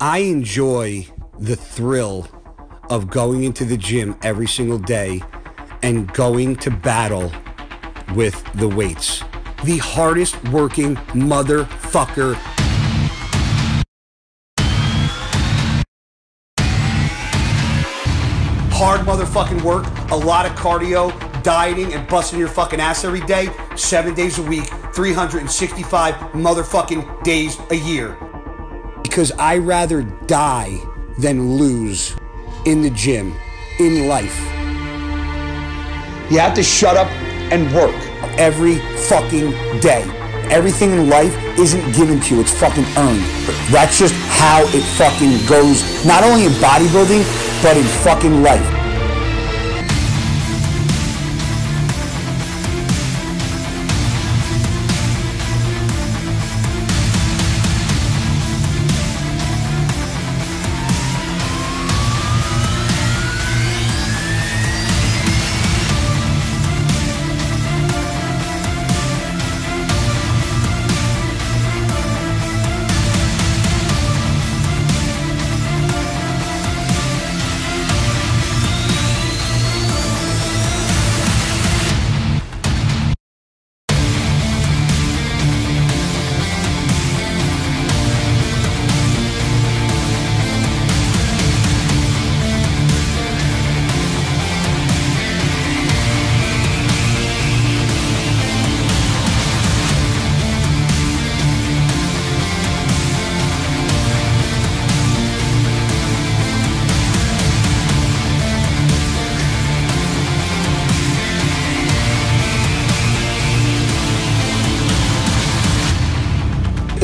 I enjoy the thrill of going into the gym every single day and going to battle with the weights. The hardest working motherfucker. Hard motherfucking work, a lot of cardio, dieting, and busting your fucking ass every day, seven days a week, 365 motherfucking days a year. Because I rather die than lose in the gym, in life. You have to shut up and work every fucking day. Everything in life isn't given to you, it's fucking earned. That's just how it fucking goes, not only in bodybuilding, but in fucking life.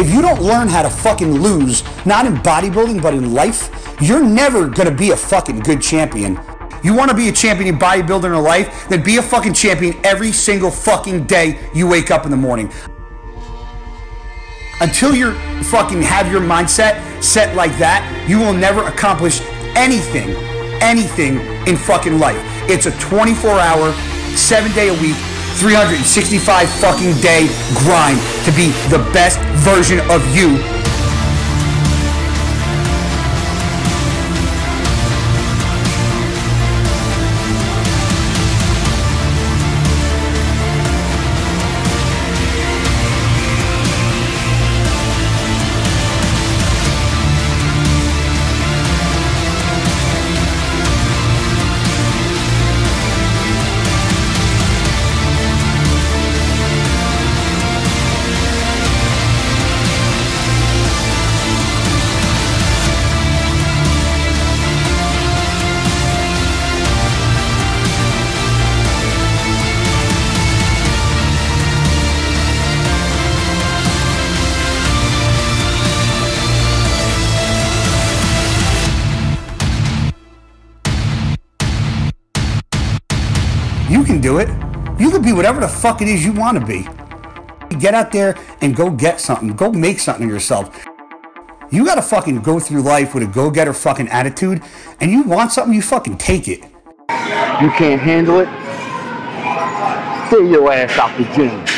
If you don't learn how to fucking lose, not in bodybuilding, but in life, you're never gonna be a fucking good champion. You wanna be a champion in bodybuilding or life, then be a fucking champion every single fucking day you wake up in the morning. Until you fucking have your mindset set like that, you will never accomplish anything, anything in fucking life. It's a 24 hour, seven day a week, 365 fucking day grind to be the best version of you do it. You can be whatever the fuck it is you want to be. Get out there and go get something. Go make something of yourself. You gotta fucking go through life with a go-getter fucking attitude, and you want something, you fucking take it. You can't handle it? Stay your ass out the gym.